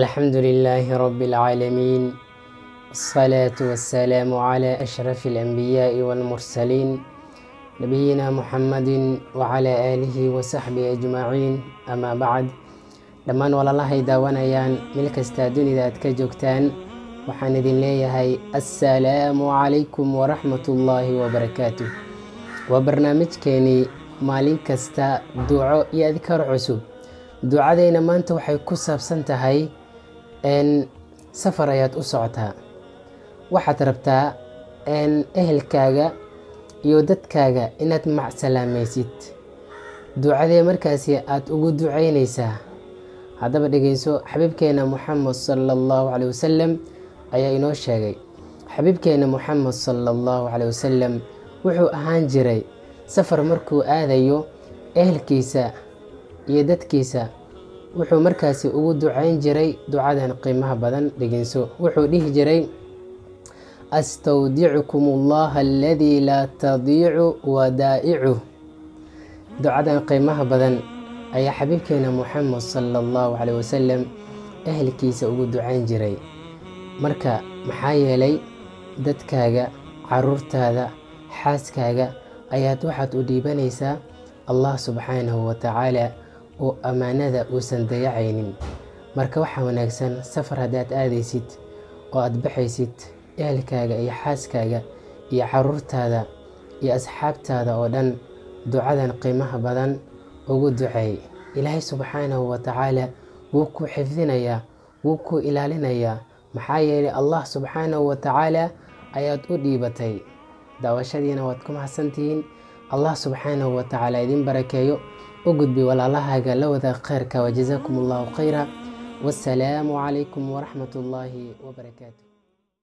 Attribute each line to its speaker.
Speaker 1: الحمد لله رب العالمين الصلاة والسلام على أشرف الأنبياء والمرسلين نبينا محمد وعلى آله وصحبه أجمعين أما بعد dhammaan walaalahay daawanayaan meel kastaa dunida aad ka joogtaan waxaan idin leeyahay assalaamu calaykum waraxmatullaahi wabarakaatu waa barnaamijkeenii maalin kasta duco iyo adkaar cusub ducadeyna maanta waxay ku saabsan tahay safar ayaad u socotaa. Waxaad rabtaa ehelkaaga iyo dadkaaga inaad macsalaamaysid. Ducadee markaasi aada ugu ducaynaysaa. Haddaba dhegeyso xabiibkeena muxamed sala allahu caley wasalam ayaa inoo sheegay. Xabiibkeena muxamed sala allahu caley wasalam wuxuu ahaan jiray. Safar markuu aadayo ehelkiisa iyo dadkiisa wuxuu markaasi ugu ducayn jiray ducadan qiimaha badan dhegeyso. Wuxuu dhihi jiray astawdicukum allaha aladii laa tadiicu wadaa'icuh ducadan qiimaha badan ayaa xabiibkeena muxamed sala allahu caley wasalam ehelkiisa ugu ducayn jiray. Marka maxaa yeelay dadkaaga caruurtaada xaaskaaga ayaad waxaad u dhiibanaysaa allah subxaanahu watacaala oo ammaanada uusan dayacaynin. Marka waxaa wanaagsan safar haddaad aadaysid oo aad baxaysid ehelkaaga iyo xaaskaaga iyo caruurtaada iyo asxaabtaada oo dhan ducadan qiimaha badan ugu duceey ilaahay subxaanahu watacaala wuu ku xifdinayaa wuu ku ilaalinayaa maxaa yeelay allah subxaanahu watacaala ayaad u dhiibatay. Daawashadiina waad ku mahadsantihiin. Allah subxaanahu watacaala idin barakeeyo u gudbi walaalahaaga la wada kheyrka wajazaakum allahu khayra. Wasalaamu calaykum waraxmat ullaahi wabarakaatu